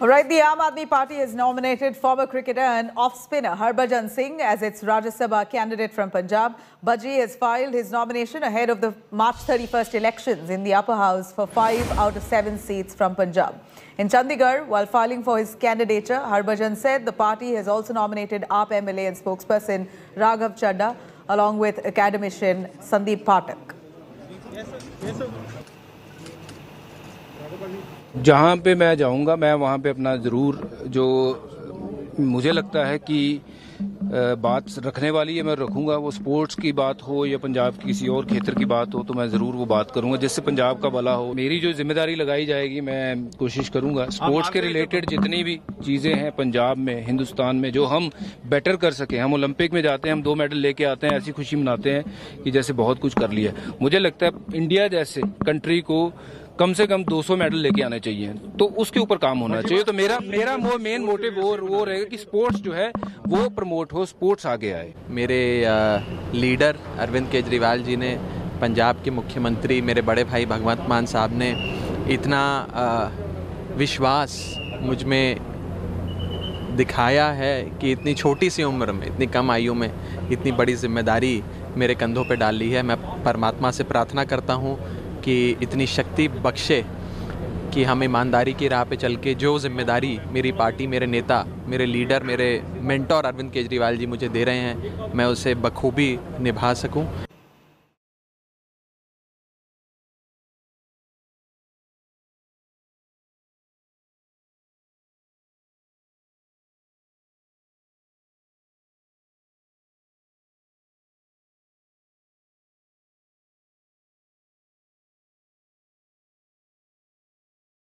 All right, the Aam Aadmi Party has nominated former cricketer and off-spinner Harbhajan Singh as its Rajya Sabha candidate from Punjab. Baji has filed his nomination ahead of the March 31st elections in the upper house for five out of seven seats from Punjab. In Chandigarh, while filing for his candidature, Harbhajan said the party has also nominated AAP MLA and spokesperson Raghav Chadda along with academician Sandeep Pathak. जहाँ पे मैं जाऊँगा मैं वहाँ पे अपना ज़रूर जो मुझे लगता है कि बात रखने वाली है मैं रखूँगा। वो स्पोर्ट्स की बात हो या पंजाब की किसी और क्षेत्र की बात हो तो मैं ज़रूर वो बात करूँगा जिससे पंजाब का भला हो। मेरी जो ज़िम्मेदारी लगाई जाएगी मैं कोशिश करूँगा। स्पोर्ट्स के रिलेटेड जितनी भी चीज़ें हैं पंजाब में हिंदुस्तान में जो हम बेटर कर सकें हम ओलंपिक में जाते हैं हम दो मेडल लेके आते हैं ऐसी खुशी मनाते हैं कि जैसे बहुत कुछ कर लिया मुझे लगता है इंडिया जैसे कंट्री को कम से कम 200 मेडल लेके आने चाहिए। तो उसके ऊपर काम होना चाहिए। तो मेरा मेरा वो मेन मोटिव वो वो रहेगा कि स्पोर्ट्स जो है, वो प्रमोट हो स्पोर्ट्स आगे आए। मेरे लीडर अरविंद केजरीवाल जी ने पंजाब के मुख्यमंत्री, मेरे बड़े भाई भगवंत मान साहब ने इतना विश्वास मुझमें दिखाया है कि इतनी छोटी सी उम्र में, इतनी कम आयु में, इतनी बड़ी ज़िम्मेदारी मेरे कंधों पर डाल ली है। मैं परमात्मा से प्रार्थना करता हूँ कि इतनी शक्ति बख्शे कि हम ईमानदारी की राह पे चल के जो ज़िम्मेदारी मेरी पार्टी, मेरे नेता, मेरे लीडर, मेरे मेंटोर अरविंद केजरीवाल जी मुझे दे रहे हैं, मैं उसे बखूबी निभा सकूँ।